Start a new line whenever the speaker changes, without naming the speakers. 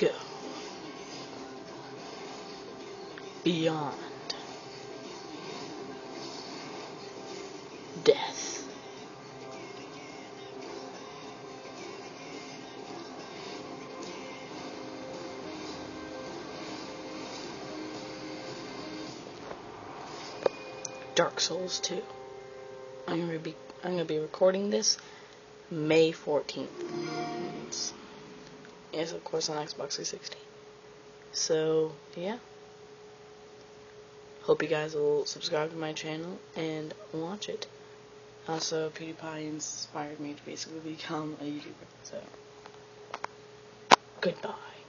go beyond death. Dark Souls 2. I'm gonna be I'm gonna be recording this May 14th. It's of course on Xbox 360. So yeah. Hope you guys will subscribe to my channel and watch it. Also, PewDiePie inspired me to basically become a YouTuber. So goodbye.